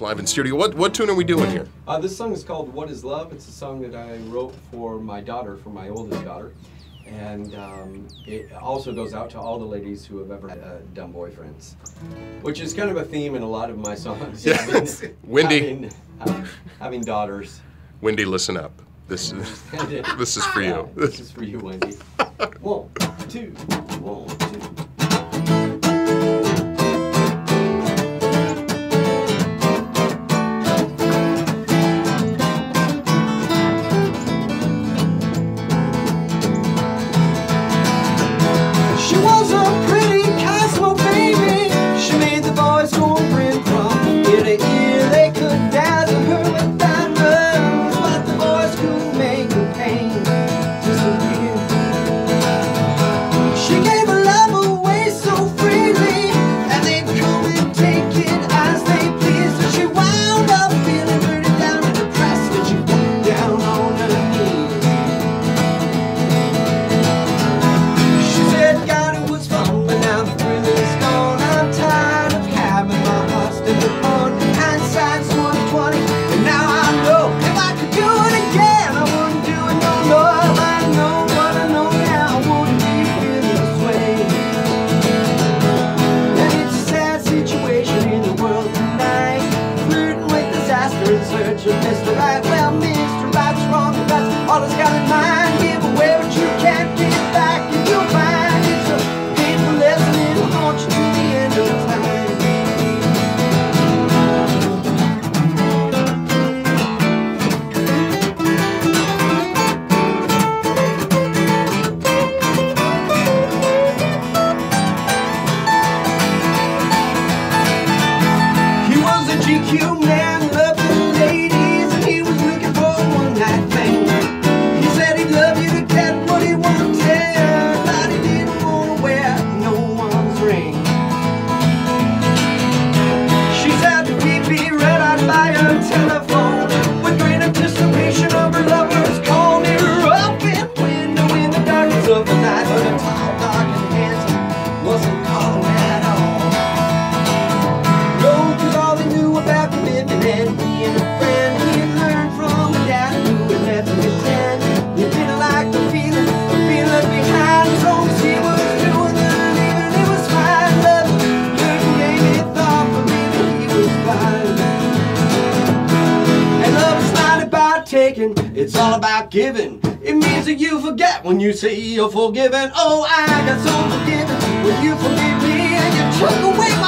live in studio. What what tune are we doing here? Uh, this song is called "What Is Love." It's a song that I wrote for my daughter, for my oldest daughter, and um, it also goes out to all the ladies who have ever had uh, dumb boyfriends, which is kind of a theme in a lot of my songs. Yes. Wendy, having, uh, having, daughters. Wendy, listen up. This is this is for you. Yeah, this is for you, Wendy. One, two, one, two. search and Mr. Right Well. the night. given. It means that you forget when you say you're forgiven. Oh, I got so forgiven when you forgive me and you took away my.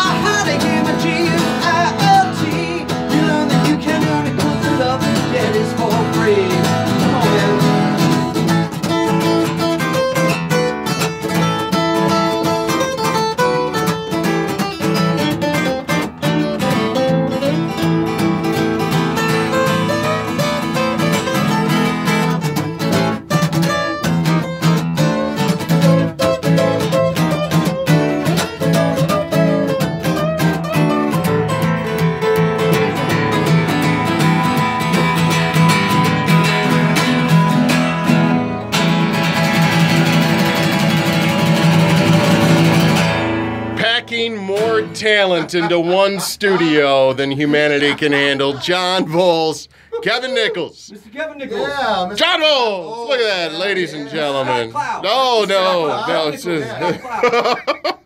cramming more talent into one studio than humanity can handle. John Voelz, Kevin Nichols. Mr. Kevin Nichols. Yeah, Mr. John Voelz. Oh, Look at that, ladies yeah. and gentlemen. No, no, no. It's just.